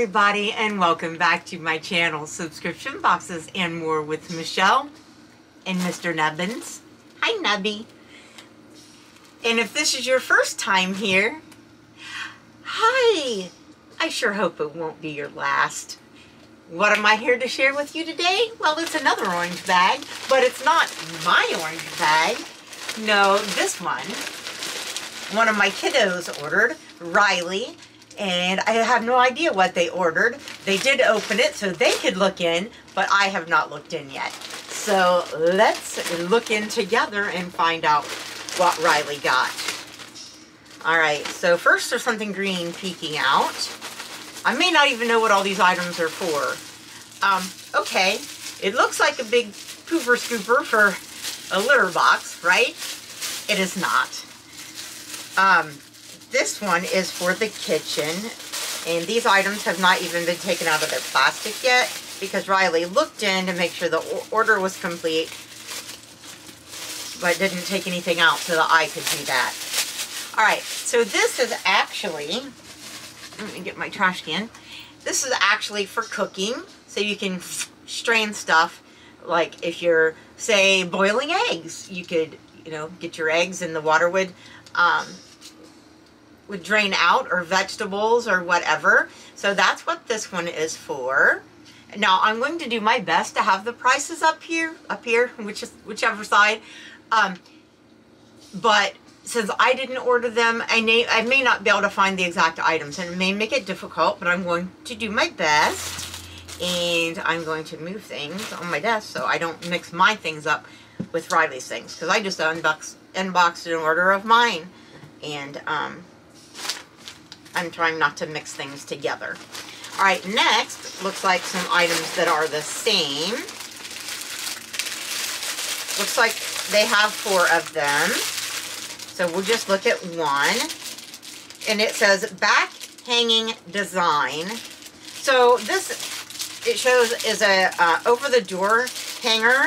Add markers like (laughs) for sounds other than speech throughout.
everybody and welcome back to my channel subscription boxes and more with Michelle and Mr. Nubbins. Hi Nubby. And if this is your first time here, hi. I sure hope it won't be your last. What am I here to share with you today? Well, it's another orange bag, but it's not my orange bag. No, this one. One of my kiddos ordered, Riley, and I have no idea what they ordered. They did open it so they could look in, but I have not looked in yet. So let's look in together and find out what Riley got. All right, so first there's something green peeking out. I may not even know what all these items are for. Um, okay, it looks like a big pooper scooper for a litter box, right? It is not. Um, this one is for the kitchen, and these items have not even been taken out of their plastic yet because Riley looked in to make sure the order was complete, but didn't take anything out so that I could do that. All right, so this is actually let me get my trash can. This is actually for cooking, so you can strain stuff. Like if you're, say, boiling eggs, you could, you know, get your eggs and the water would, um, would drain out, or vegetables, or whatever. So that's what this one is for. Now I'm going to do my best to have the prices up here, up here, (laughs) which is whichever side. Um, but since I didn't order them, I may, I may not be able to find the exact items and it may make it difficult, but I'm going to do my best. And I'm going to move things on my desk so I don't mix my things up with Riley's things. Because I just unboxed, unboxed an order of mine. And um, I'm trying not to mix things together. Alright, next, looks like some items that are the same. Looks like they have four of them. So we'll just look at one. And it says back hanging design. So this, it shows, is a uh, over-the-door hanger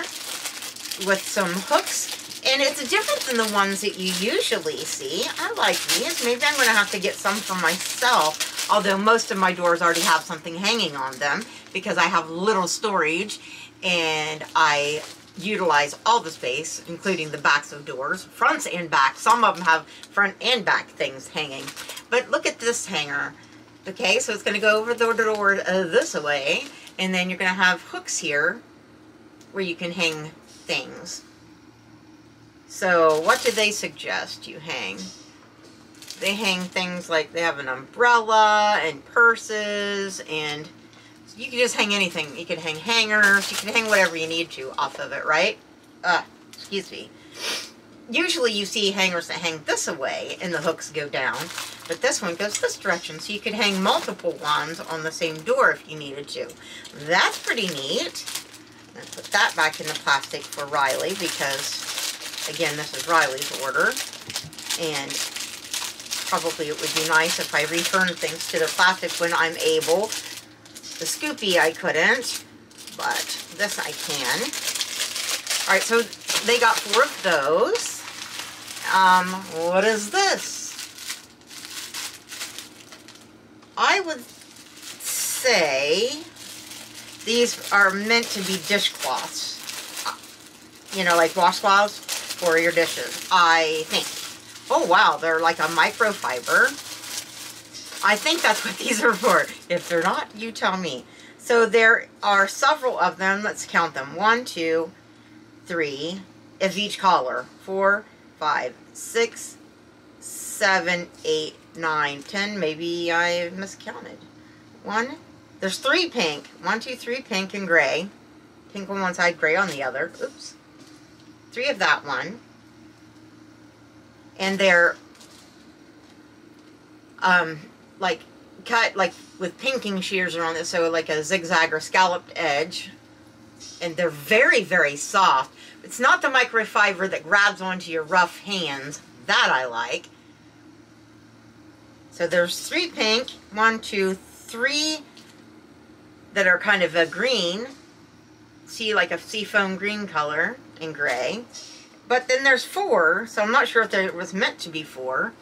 with some hooks. And it's different than the ones that you usually see. I like these. Maybe I'm going to have to get some for myself. Although most of my doors already have something hanging on them. Because I have little storage. And I utilize all the space, including the backs of doors, fronts and back. Some of them have front and back things hanging. But look at this hanger. Okay, so it's going to go over the door uh, this way, and then you're going to have hooks here where you can hang things. So what do they suggest you hang? They hang things like they have an umbrella and purses and you can just hang anything. You can hang hangers. You can hang whatever you need to off of it, right? Uh, excuse me. Usually you see hangers that hang this away and the hooks go down. But this one goes this direction. So you could hang multiple ones on the same door if you needed to. That's pretty neat. And put that back in the plastic for Riley because, again, this is Riley's order. And probably it would be nice if I return things to the plastic when I'm able the Scoopy I couldn't, but this I can. All right, so they got four of those. Um, what is this? I would say these are meant to be dishcloths. You know, like washcloths for your dishes, I think. Oh, wow, they're like a microfiber. I think that's what (laughs) these are for. If they're not, you tell me. So there are several of them. Let's count them. One, two, three of each color. Four, five, six, seven, eight, nine, ten. Maybe I miscounted. One. There's three pink. One, two, three pink and gray. Pink on one side, gray on the other. Oops. Three of that one. And they're um, like cut like with pinking shears around it, so like a zigzag or scalloped edge. And they're very, very soft. It's not the microfiber that grabs onto your rough hands. That I like. So there's three pink, one, two, three that are kind of a green. See, like a seafoam green color and gray. But then there's four, so I'm not sure if there was meant to be four.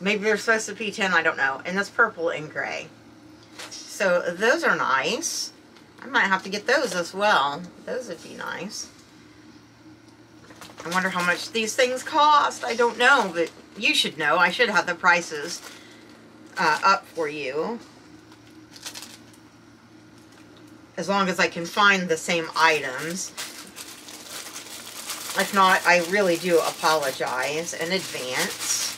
Maybe they're supposed to be 10, I don't know. And that's purple and gray. So those are nice. I might have to get those as well. Those would be nice. I wonder how much these things cost. I don't know, but you should know. I should have the prices uh, up for you. As long as I can find the same items. If not, I really do apologize in advance.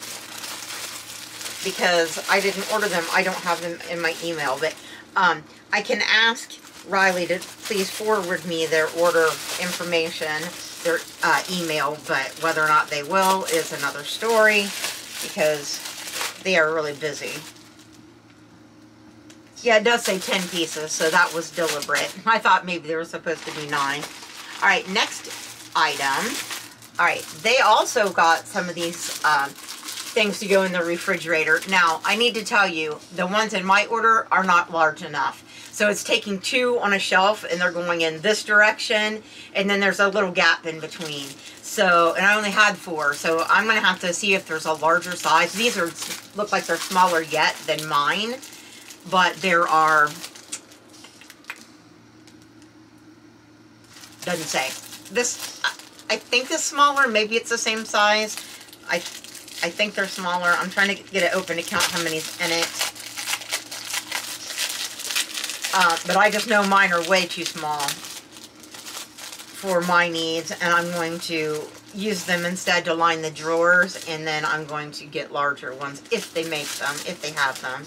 Because I didn't order them. I don't have them in my email. But um, I can ask Riley to please forward me their order information, their uh, email. But whether or not they will is another story. Because they are really busy. Yeah, it does say 10 pieces, so that was deliberate. (laughs) I thought maybe there was supposed to be 9. Alright, next item. Alright, they also got some of these um, things to go in the refrigerator. Now, I need to tell you, the ones in my order are not large enough. So it's taking two on a shelf and they're going in this direction and then there's a little gap in between. So, and I only had four, so I'm going to have to see if there's a larger size. These are look like they're smaller yet than mine, but there are, doesn't say. This, I think is smaller, maybe it's the same size. I, I think they're smaller. I'm trying to get it open to count how many's in it. Uh, but I just know mine are way too small for my needs and I'm going to use them instead to line the drawers and then I'm going to get larger ones if they make them, if they have them.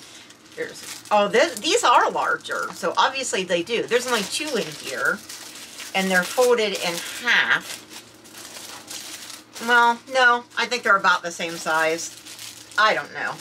There's, oh, these are larger, so obviously they do. There's only two in here and they're folded in half. Well, no, I think they're about the same size. I don't know.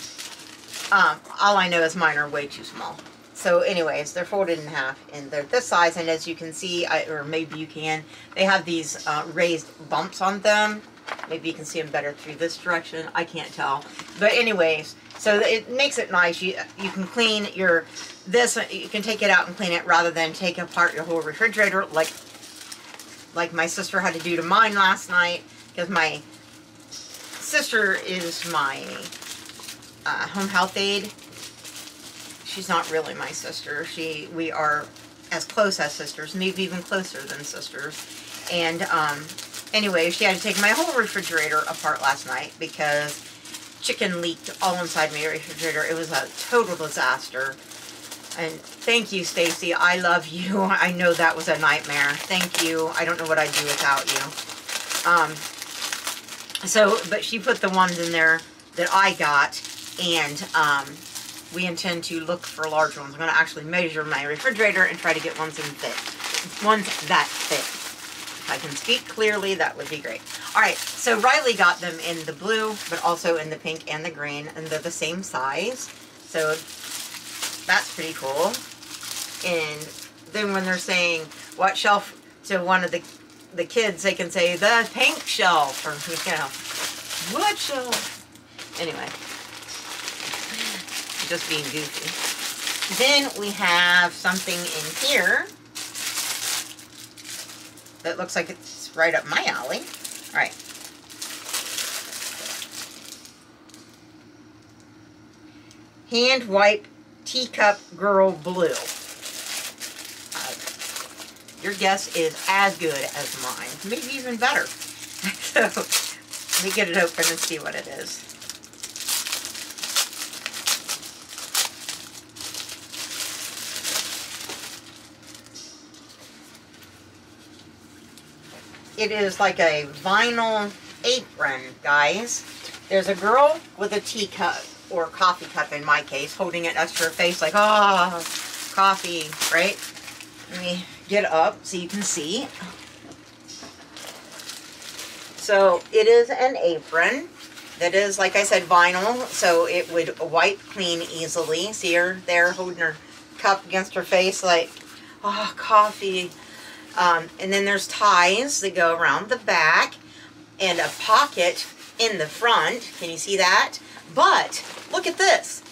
Um, all I know is mine are way too small. So anyways, they're folded in half and they're this size. And as you can see, I, or maybe you can, they have these uh, raised bumps on them. Maybe you can see them better through this direction. I can't tell. But anyways, so it makes it nice. You, you can clean your, this, you can take it out and clean it rather than take apart your whole refrigerator like, like my sister had to do to mine last night. Because my sister is my uh, home health aide she's not really my sister. She, we are as close as sisters, maybe even closer than sisters. And um, anyway, she had to take my whole refrigerator apart last night because chicken leaked all inside my refrigerator. It was a total disaster. And thank you, Stacy. I love you. (laughs) I know that was a nightmare. Thank you. I don't know what I'd do without you. Um, so, but she put the ones in there that I got. And um, we intend to look for larger ones. I'm going to actually measure my refrigerator and try to get ones in thick. Ones that thick. If I can speak clearly, that would be great. All right, so Riley got them in the blue, but also in the pink and the green, and they're the same size. So that's pretty cool. And then when they're saying what shelf to one of the the kids, they can say the pink shelf, or you know, what shelf? Anyway, just being goofy. Then we have something in here that looks like it's right up my alley. All right. Hand wipe teacup girl blue. Your guess is as good as mine, maybe even better. (laughs) so let me get it open and see what it is. it is like a vinyl apron, guys. There's a girl with a teacup, or coffee cup in my case, holding it next to her face like, ah, oh, coffee, right? Let me get up so you can see. So it is an apron that is, like I said, vinyl, so it would wipe clean easily. See her there holding her cup against her face like, oh, coffee. Um, and then there's ties that go around the back and a pocket in the front. Can you see that? But look at this.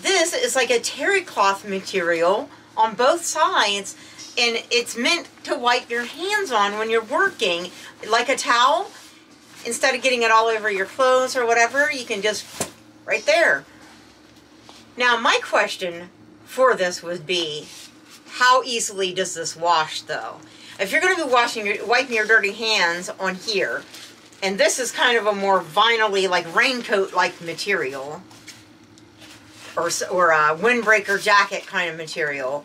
This is like a terry cloth material on both sides and it's meant to wipe your hands on when you're working like a towel. Instead of getting it all over your clothes or whatever, you can just right there. Now my question for this would be, how easily does this wash though? If you're going to be washing, your, wiping your dirty hands on here, and this is kind of a more vinyl like raincoat-like material, or, or a windbreaker jacket kind of material,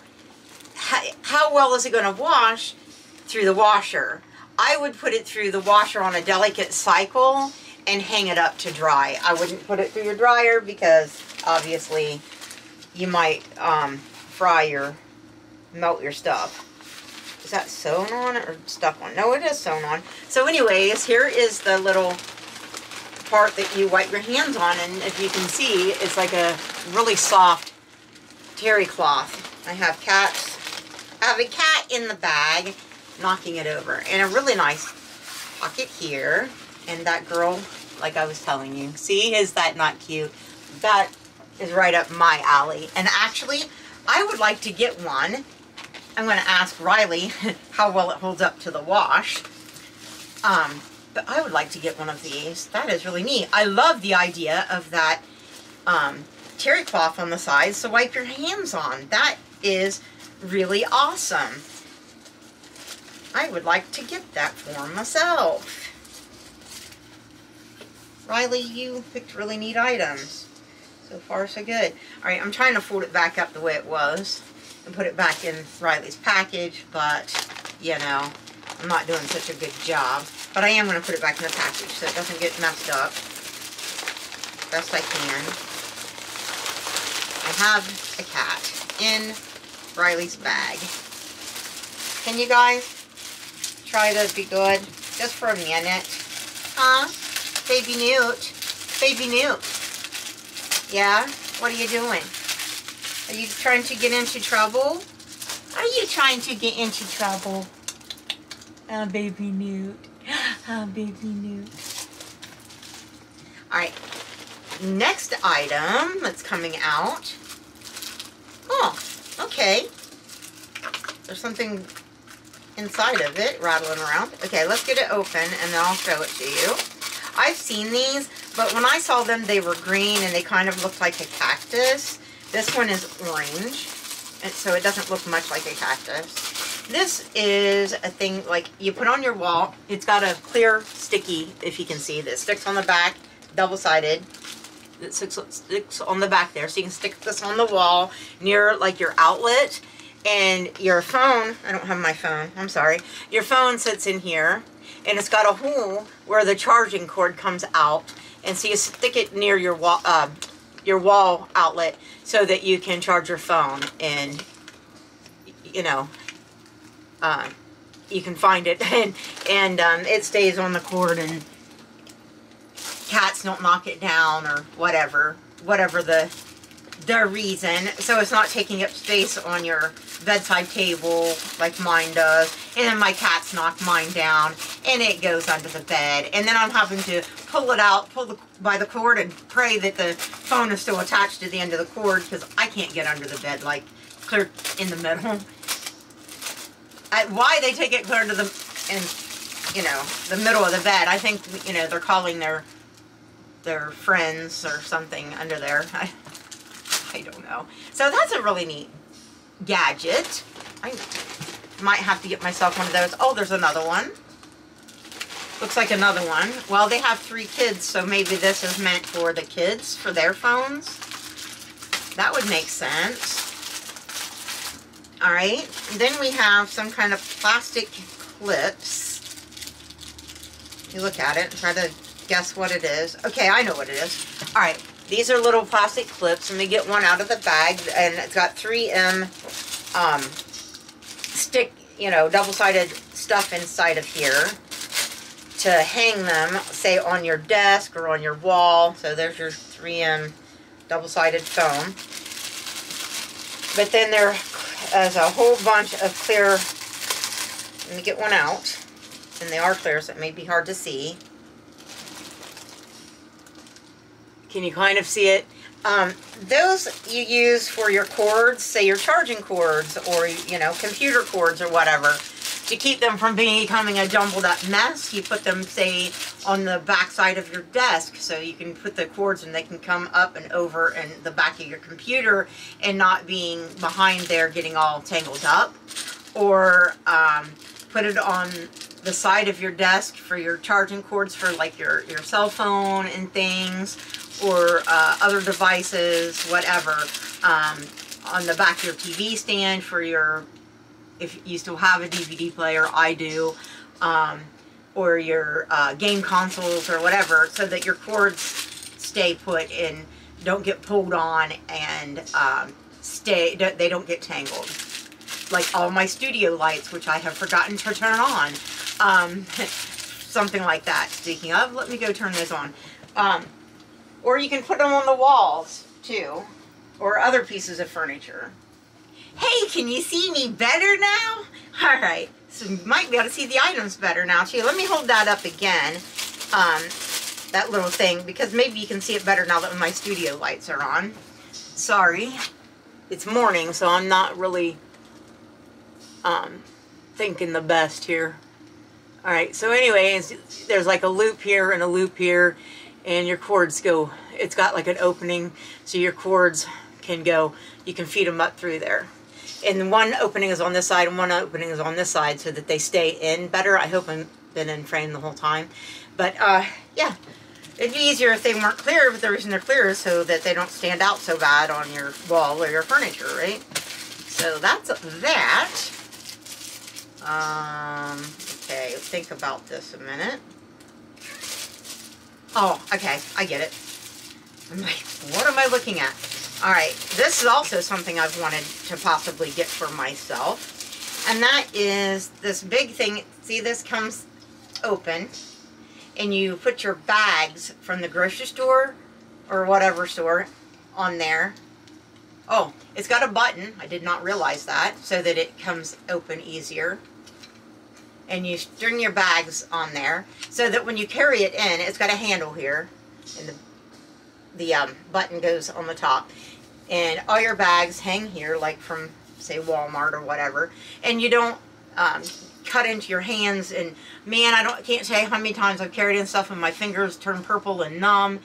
how, how well is it going to wash through the washer? I would put it through the washer on a delicate cycle and hang it up to dry. I wouldn't put it through your dryer because obviously you might um, fry your, melt your stuff. Is that sewn on or stuck on? No, it is sewn on. So anyways, here is the little part that you wipe your hands on and if you can see, it's like a really soft terry cloth. I have cats. I have a cat in the bag knocking it over. And a really nice pocket here. And that girl, like I was telling you, see, is that not cute? That is right up my alley. And actually, I would like to get one. I'm going to ask Riley (laughs) how well it holds up to the wash. Um, but I would like to get one of these. That is really neat. I love the idea of that um, terry cloth on the sides to wipe your hands on. That is really awesome. I would like to get that for myself. Riley, you picked really neat items. So far, so good. All right, I'm trying to fold it back up the way it was and put it back in Riley's package, but, you know, I'm not doing such a good job. But I am going to put it back in the package so it doesn't get messed up. Best I can. I have a cat in Riley's bag. Can you guys try to be good? Just for a minute. Huh? Baby Newt. Baby Newt. Yeah? What are you doing? Are you trying to get into trouble? Are you trying to get into trouble? Oh, baby Newt. Oh, (gasps) baby Newt. Alright. Next item that's coming out. Oh, okay. There's something inside of it rattling around. Okay, let's get it open and then I'll show it to you. I've seen these, but when I saw them, they were green and they kind of looked like a cactus. This one is orange, and so it doesn't look much like a cactus. This is a thing like you put on your wall. It's got a clear sticky, if you can see this, sticks on the back, double-sided. Sticks, sticks on the back there, so you can stick this on the wall near like your outlet. And your phone, I don't have my phone, I'm sorry, your phone sits in here and it's got a hole where the charging cord comes out. And so you stick it near your wall, uh, your wall outlet so that you can charge your phone and you know uh, you can find it. (laughs) And and um, it stays on the cord and cats don't knock it down or whatever whatever the the reason so it's not taking up space on your bedside table like mine does. And then my cats knock mine down and it goes under the bed. And then I'm having to pull it out, pull the by the cord and pray that the phone is still attached to the end of the cord because I can't get under the bed like clear in the middle. I, why they take it clear to the, in, you know, the middle of the bed. I think, you know, they're calling their, their friends or something under there. (laughs) I, I don't know. So that's a really neat gadget. I might have to get myself one of those. Oh, there's another one. Looks like another one. Well, they have three kids, so maybe this is meant for the kids, for their phones. That would make sense. All right. Then we have some kind of plastic clips. You look at it and try to guess what it is. Okay, I know what it is. All right. These are little plastic clips. Let me get one out of the bag. And it's got 3M um, stick, you know, double-sided stuff inside of here to hang them, say, on your desk or on your wall. So there's your 3M double-sided foam. But then there is a whole bunch of clear, let me get one out. And they are clear, so it may be hard to see. Can you kind of see it? Um, those you use for your cords, say your charging cords or, you know, computer cords or whatever. To keep them from becoming a jumbled up mess, you put them, say, on the back side of your desk so you can put the cords and they can come up and over and the back of your computer and not being behind there getting all tangled up or um, put it on the side of your desk for your charging cords for like your, your cell phone and things or uh, other devices, whatever. Um, on the back of your TV stand for your, if you still have a DVD player, I do, um, or your uh, game consoles or whatever, so that your cords stay put and don't get pulled on and um, stay, they don't get tangled. Like all my studio lights, which I have forgotten to turn on. Um, (laughs) something like that. Speaking of, let me go turn this on. Or you can put them on the walls, too or other pieces of furniture. Hey, can you see me better now? All right, so you might be able to see the items better now too. Let me hold that up again, um, that little thing, because maybe you can see it better now that my studio lights are on. Sorry, it's morning, so I'm not really um, thinking the best here. All right, so anyways, there's like a loop here and a loop here, and your cords go, it's got like an opening, so your cords can go, you can feed them up through there. And one opening is on this side and one opening is on this side so that they stay in better. I hope I've been in frame the whole time. But uh, yeah, it'd be easier if they weren't clear, but the reason they're clear is so that they don't stand out so bad on your wall or your furniture, right? So that's that. Um, okay, think about this a minute. Oh, okay, I get it. I'm like, what am I looking at? All right, this is also something I've wanted to possibly get for myself. And that is this big thing. See, this comes open. And you put your bags from the grocery store or whatever store on there. Oh, it's got a button. I did not realize that. So that it comes open easier. And you string your bags on there. So that when you carry it in, it's got a handle here. And the, the um, button goes on the top and all your bags hang here like from say Walmart or whatever and you don't um, cut into your hands and man I don't can't say how many times I've carried in stuff and my fingers turn purple and numb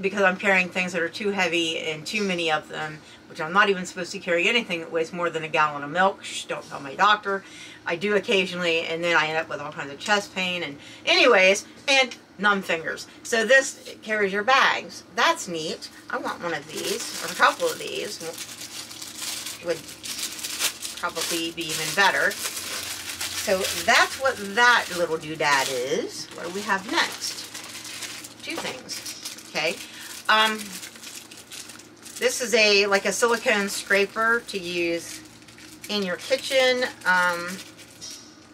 because I'm carrying things that are too heavy and too many of them which I'm not even supposed to carry anything that weighs more than a gallon of milk Shh, don't tell my doctor I do occasionally and then I end up with all kinds of chest pain and anyways and numb fingers. So this carries your bags. That's neat. I want one of these, or a couple of these. Would probably be even better. So that's what that little doodad is. What do we have next? Two things. Okay. Um, this is a like a silicone scraper to use in your kitchen. Um,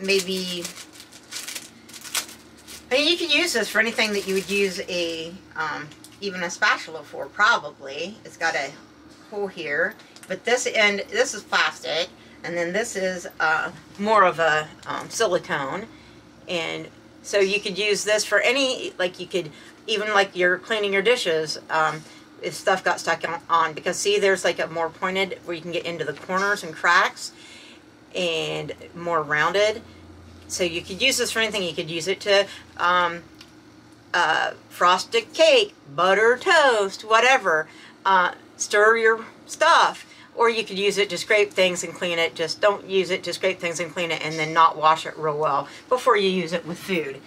maybe I mean, you can use this for anything that you would use a, um, even a spatula for, probably. It's got a hole here. But this end, this is plastic. And then this is uh, more of a um, silicone. And so you could use this for any, like you could, even like you're cleaning your dishes, um, if stuff got stuck on. Because see, there's like a more pointed where you can get into the corners and cracks. And more rounded. So you could use this for anything. You could use it to um, uh, cake, butter toast, whatever. Uh, stir your stuff. Or you could use it to scrape things and clean it. Just don't use it to scrape things and clean it and then not wash it real well before you use it with food.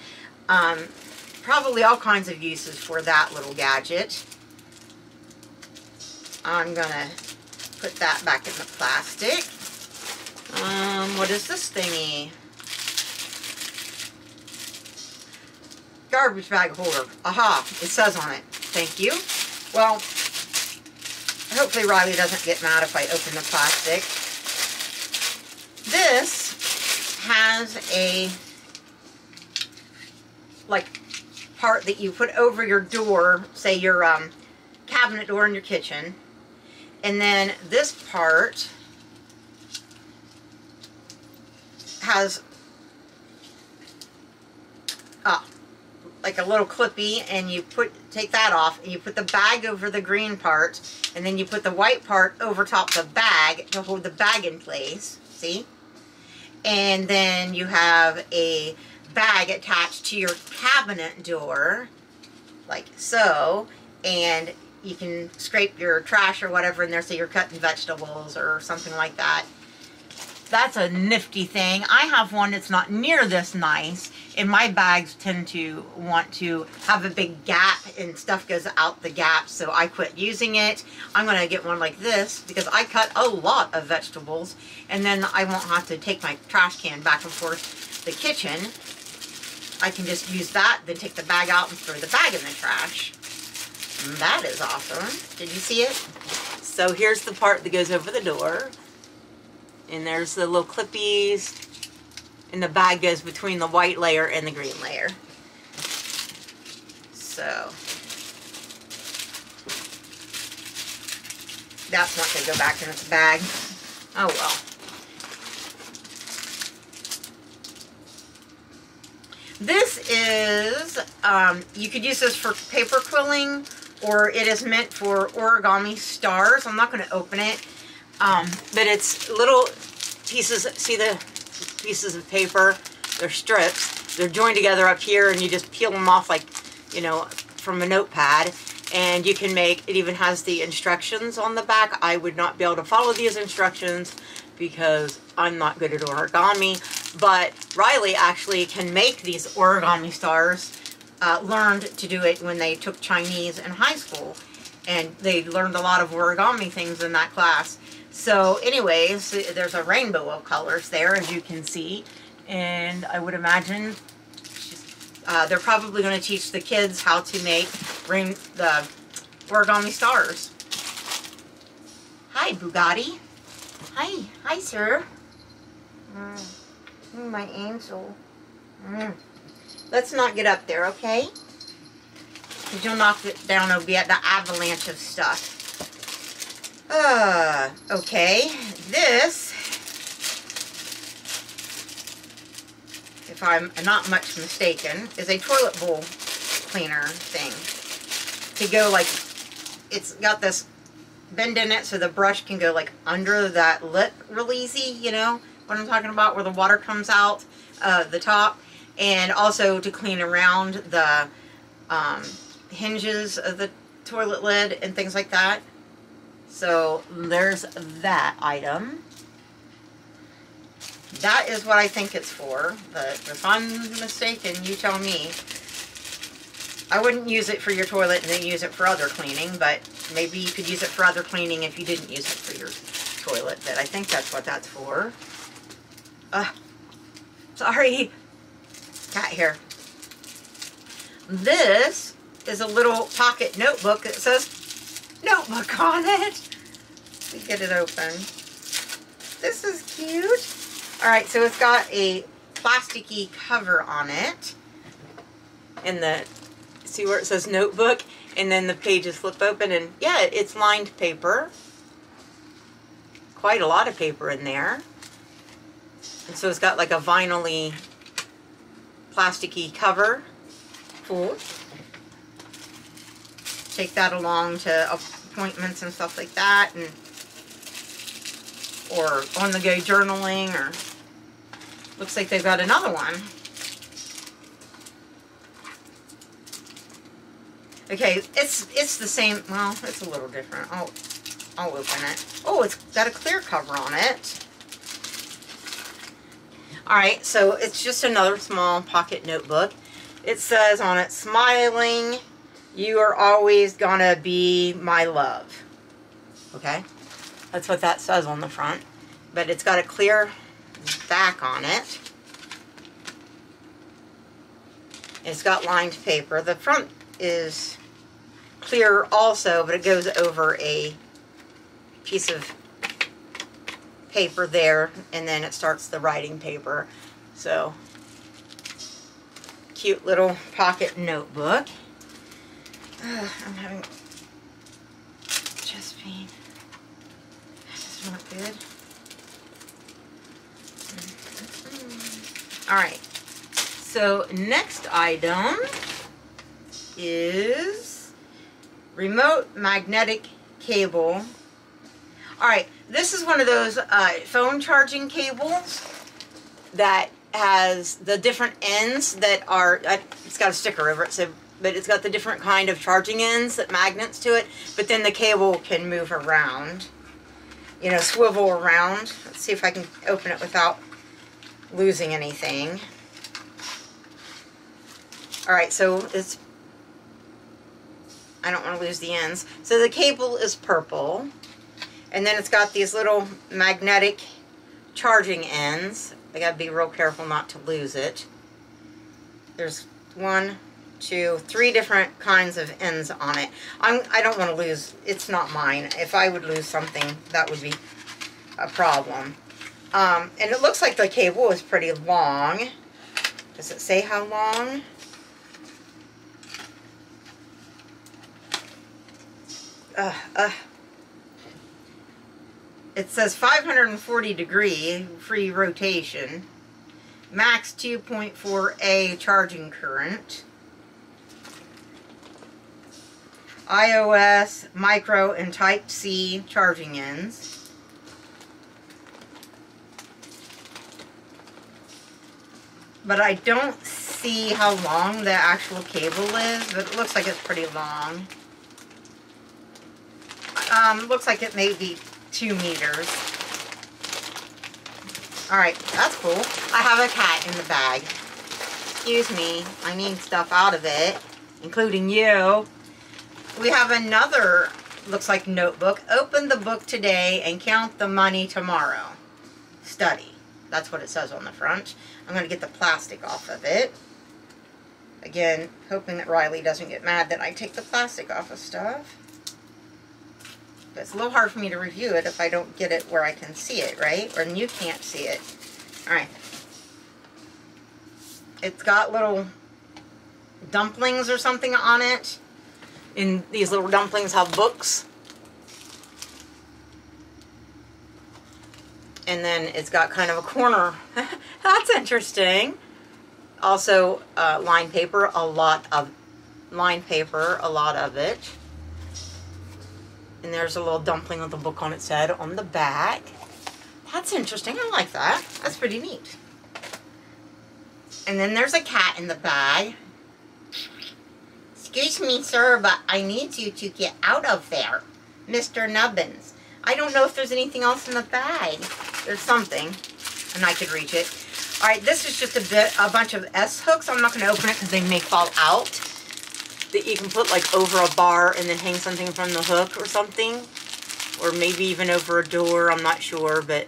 Um, probably all kinds of uses for that little gadget. I'm going to put that back in the plastic. Um, what is this thingy? garbage bag holder. Aha, it says on it. Thank you. Well, hopefully Riley doesn't get mad if I open the plastic. This has a, like, part that you put over your door, say your um, cabinet door in your kitchen. And then this part has, ah, like a little clippy and you put take that off and you put the bag over the green part and then you put the white part over top the bag to hold the bag in place see and then you have a bag attached to your cabinet door, like so, and you can scrape your trash or whatever in there so you're cutting vegetables or something like that. That's a nifty thing. I have one that's not near this nice, and my bags tend to want to have a big gap and stuff goes out the gap, so I quit using it. I'm going to get one like this because I cut a lot of vegetables, and then I won't have to take my trash can back and forth the kitchen. I can just use that, then take the bag out and throw the bag in the trash. That is awesome. Did you see it? So here's the part that goes over the door. And there's the little clippies. And the bag goes between the white layer and the green layer. So. That's not going to go back in its bag. Oh well. This is, um, you could use this for paper quilling or it is meant for origami stars. I'm not going to open it, um, but it's little pieces, see the pieces of paper? They're strips. They're joined together up here and you just peel them off like, you know, from a notepad. And you can make, it even has the instructions on the back. I would not be able to follow these instructions because I'm not good at origami. But Riley actually can make these origami stars. Uh, learned to do it when they took Chinese in high school. And they learned a lot of origami things in that class. So anyways, there's a rainbow of colors there, as you can see. And I would imagine uh, they're probably going to teach the kids how to make rain the origami stars. Hi, Bugatti. Hi. Hi, sir. Mm. My angel. Mm. Let's not get up there, okay? Because you'll knock it down, at the avalanche of stuff. Uh, okay. This, if I'm not much mistaken, is a toilet bowl cleaner thing. To go like, it's got this bend in it so the brush can go like under that lip real easy, you know what I'm talking about, where the water comes out uh, the top. And also to clean around the um, hinges of the toilet lid and things like that. So there's that item. That is what I think it's for, but if I'm mistaken, you tell me. I wouldn't use it for your toilet and then use it for other cleaning, but maybe you could use it for other cleaning if you didn't use it for your toilet, but I think that's what that's for. Uh, sorry. Cat here. This is a little pocket notebook that says notebook on it. Let me get it open. This is cute. All right, so it's got a plasticky cover on it. And the, see where it says notebook? And then the pages flip open and yeah, it's lined paper. Quite a lot of paper in there. And so it's got like a vinyl plasticky cover. Cool. Take that along to appointments and stuff like that. and Or on the go journaling or looks like they've got another one. Okay, it's it's the same. Well, it's a little different. I'll I'll open it. Oh, it's got a clear cover on it. All right, so it's just another small pocket notebook. It says on it, smiling, you are always gonna be my love. Okay, that's what that says on the front. But it's got a clear back on it. It's got lined paper. The front is clear also, but it goes over a piece of paper there, and then it starts the writing paper. So, cute little pocket notebook. Uh, I'm having chest pain. That's not good. All right. So next item is remote magnetic cable. All right. This is one of those uh, phone charging cables that has the different ends that are, it's got a sticker over it, so, but it's got the different kind of charging ends that magnets to it, but then the cable can move around, you know, swivel around. Let's see if I can open it without losing anything. All right, so it's, I don't want to lose the ends. So the cable is purple. And then it's got these little magnetic charging ends. I gotta be real careful not to lose it. There's one, two, three different kinds of ends on it. I'm, I don't want to lose, it's not mine. If I would lose something, that would be a problem. Um, and it looks like the cable is pretty long. Does it say how long? Uh, uh. It says 540 degree free rotation, max 2.4A charging current, iOS, micro, and Type-C charging ends. But I don't see how long the actual cable is, but it looks like it's pretty long. Um, looks like it may be two meters. All right, that's cool. I have a cat in the bag. Excuse me, I need stuff out of it, including you. We have another, looks like notebook. Open the book today and count the money tomorrow. Study. That's what it says on the front. I'm going to get the plastic off of it. Again, hoping that Riley doesn't get mad that I take the plastic off of stuff. It's a little hard for me to review it if I don't get it where I can see it, right? Or you can't see it. Alright. It's got little dumplings or something on it. And these little dumplings have books. And then it's got kind of a corner. (laughs) That's interesting. Also, uh, line paper, a lot of line paper, a lot of it. And there's a little dumpling with a book on its head on the back. That's interesting. I like that. That's pretty neat. And then there's a cat in the bag. Excuse me, sir, but I need you to get out of there. Mr. Nubbins. I don't know if there's anything else in the bag. There's something, and I could reach it. All right, this is just a bit, a bunch of S hooks. I'm not going to open it because they may fall out that you can put like over a bar and then hang something from the hook or something. Or maybe even over a door, I'm not sure, but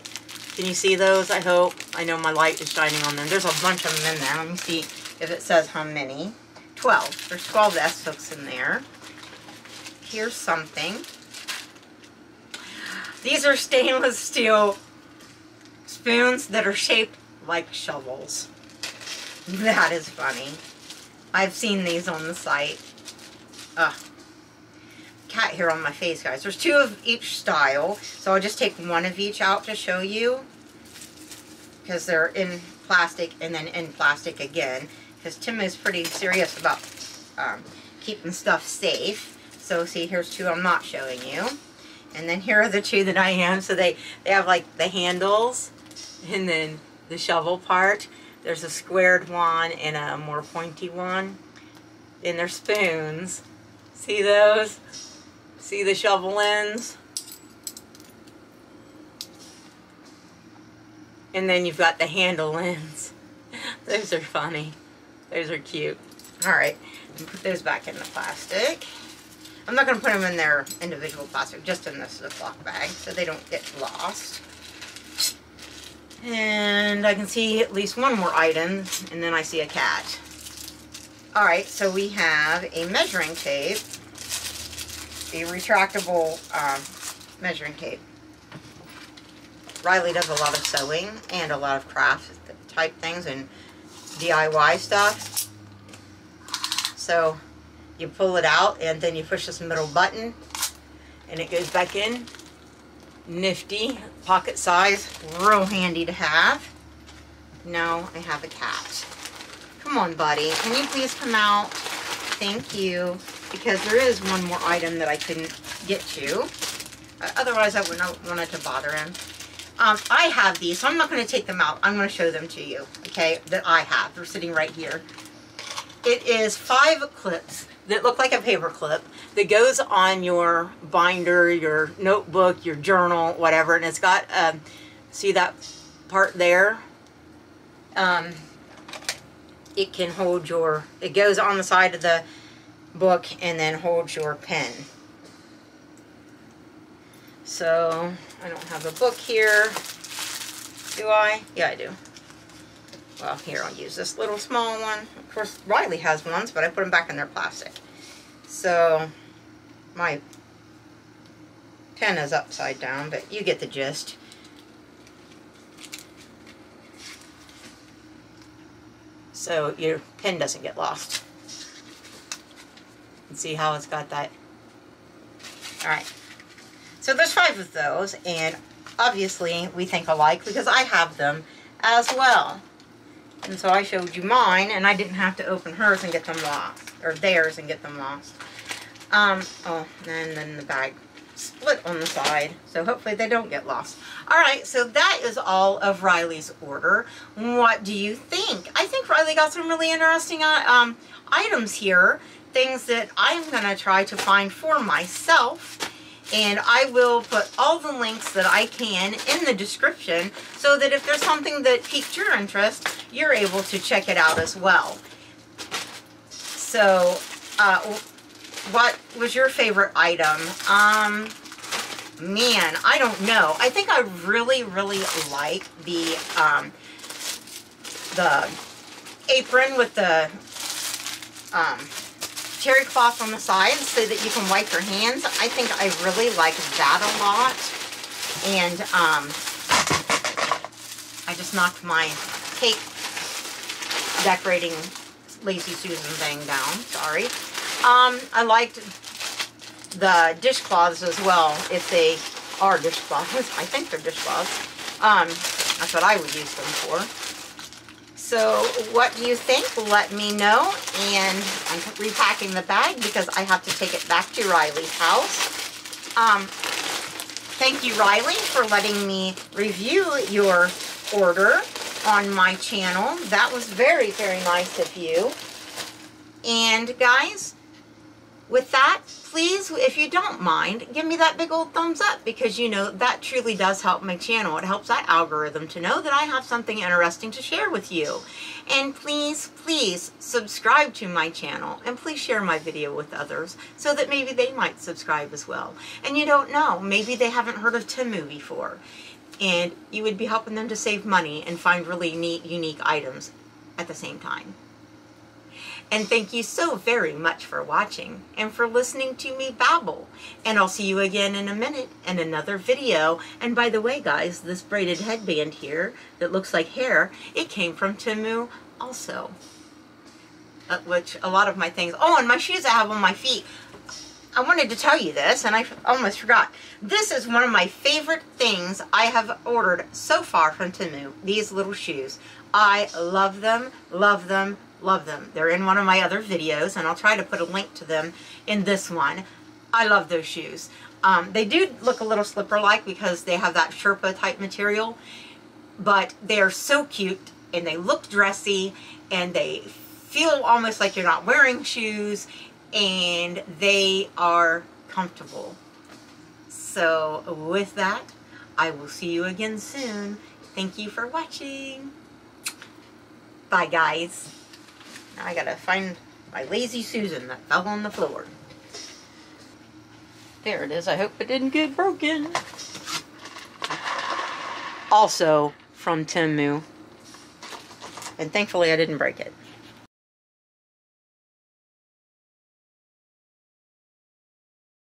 can you see those, I hope? I know my light is shining on them. There's a bunch of them in there. Let me see if it says how many. 12. There's 12 S hooks in there. Here's something. These are stainless steel spoons that are shaped like shovels. (laughs) That is funny. I've seen these on the site. Ugh. Cat hair on my face, guys. There's two of each style, so I'll just take one of each out to show you. Because they're in plastic and then in plastic again. Because Temu is pretty serious about um, keeping stuff safe. So see, here's two I'm not showing you. And then here are the two that I am. So they, they have like the handles and then the shovel part. There's a squared one and a more pointy one. And they're spoons. See those? See the shovel ends? And then you've got the handle ends. (laughs) those are funny. Those are cute. Alright, put those back in the plastic. I'm not going to put them in their individual plastic, just in this Ziploc bag so they don't get lost. And I can see at least one more item, and then I see a cat. Alright, so we have a measuring tape, a retractable um, measuring tape. Riley does a lot of sewing and a lot of craft type things and DIY stuff. So you pull it out and then you push this middle button and it goes back in nifty, pocket size, real handy to have. Now I have a cat. Come on, buddy. Can you please come out? Thank you. Because there is one more item that I couldn't get to. Uh, otherwise, I wouldn't have wanted to bother him. Um, I have these, so I'm not going to take them out. I'm going to show them to you, okay, that I have. They're sitting right here. It is five clips that look like a paper clip that goes on your binder, your notebook, your journal, whatever, and it's got, um, see that part there? Um, it can hold your, it goes on the side of the book and then holds your pen. So, I don't have a book here. Do I? Yeah, I do. Well, here, I'll use this little small one. Of course, Riley has ones, but I put them back in their plastic. So, my pen is upside down, but you get the gist. So your pen doesn't get lost. And see how it's got that. All right. So there's five of those, and obviously we think alike because I have them as well. And so I showed you mine, and I didn't have to open hers and get them lost, or theirs and get them lost. Um, oh, and then the bag split on the side, so hopefully they don't get lost. All right, so that is all of Riley's order. What do you think? I think Riley got some really interesting uh, um, items here, things that I'm to try to find for myself. And I will put all the links that I can in the description so that if there's something that piqued your interest, you're able to check it out as well. So, uh, what was your favorite item? Um, man, I don't know. I think I really, really like the, um, the apron with the, um, terry cloth on the side so that you can wipe your hands. I think I really like that a lot. And, um, I just knocked my cake decorating Lazy Susan thing down. Sorry. Um, I liked the dishcloths as well, if they are dishcloths. I think they're dishcloths. Um, that's what I would use them for. So what do you think? Let me know. And I'm repacking the bag because I have to take it back to Riley's house. Um, thank you, Riley, for letting me review your order on my channel. That was very, very nice of you. And guys, with that, please, if you don't mind, give me that big old thumbs up because you know that truly does help my channel. It helps that algorithm to know that I have something interesting to share with you. And please, please subscribe to my channel and please share my video with others so that maybe they might subscribe as well. And you don't know, maybe they haven't heard of Temu before and you would be helping them to save money and find really neat, unique items at the same time. And thank you so very much for watching and for listening to me babble. And I'll see you again in a minute in another video. And by the way, guys, this braided headband here that looks like hair, it came from Temu also. Uh, which a lot of my things, oh, and my shoes I have on my feet. I wanted to tell you this, and I almost forgot. This is one of my favorite things I have ordered so far from Temu, these little shoes. I love them, love them, Love them. They're in one of my other videos, and I'll try to put a link to them in this one. I love those shoes. Um, they do look a little slipper-like because they have that Sherpa type material, but they're so cute, and they look dressy, and they feel almost like you're not wearing shoes, and they are comfortable. So with that, I will see you again soon. Thank you for watching. Bye, guys. Now I gotta find my lazy Susan that fell on the floor. There it is. I hope it didn't get broken. Also from Temu. And thankfully I didn't break it.